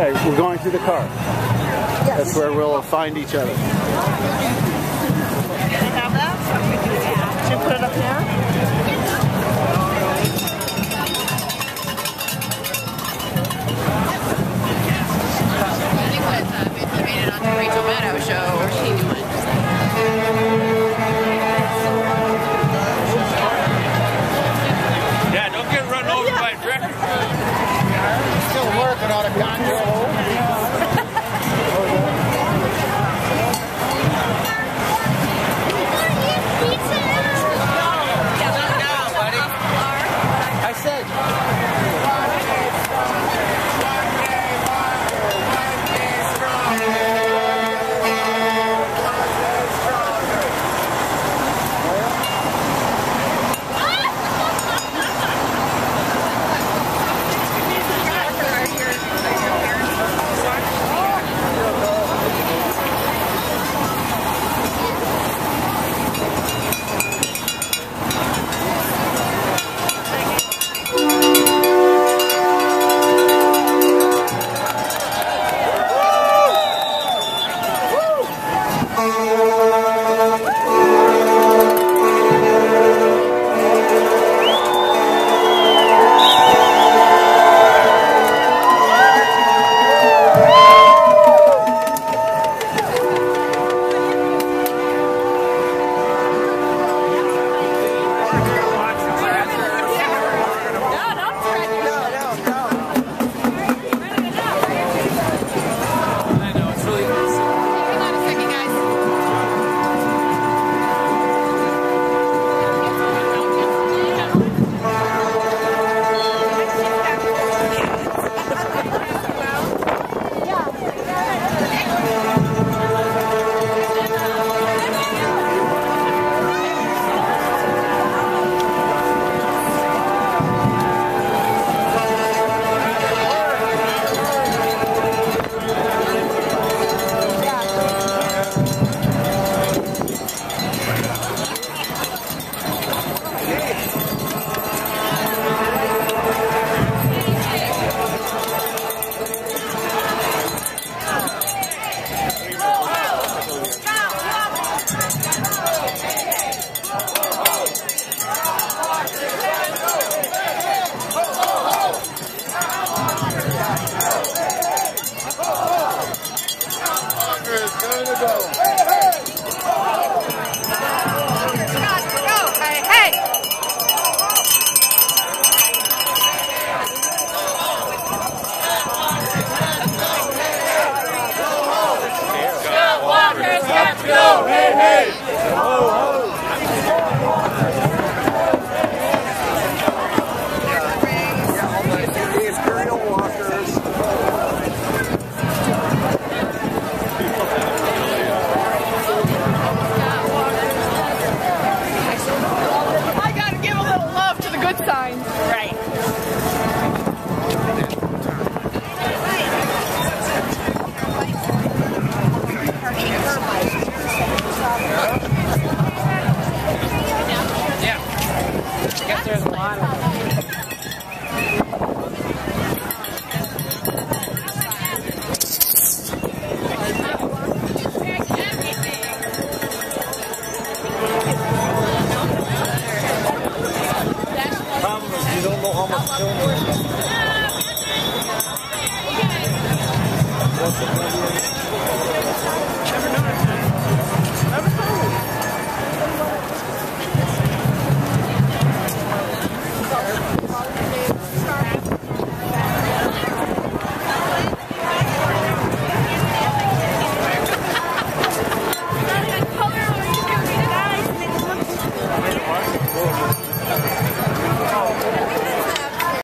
Okay, we're going to the car. That's where we'll find each other. They have that? Should put it up there? I think what uh, Vicky made it on Rachel Maddow show, or she went. Yeah, don't get run over by a tractor. Still working on a control. Hey,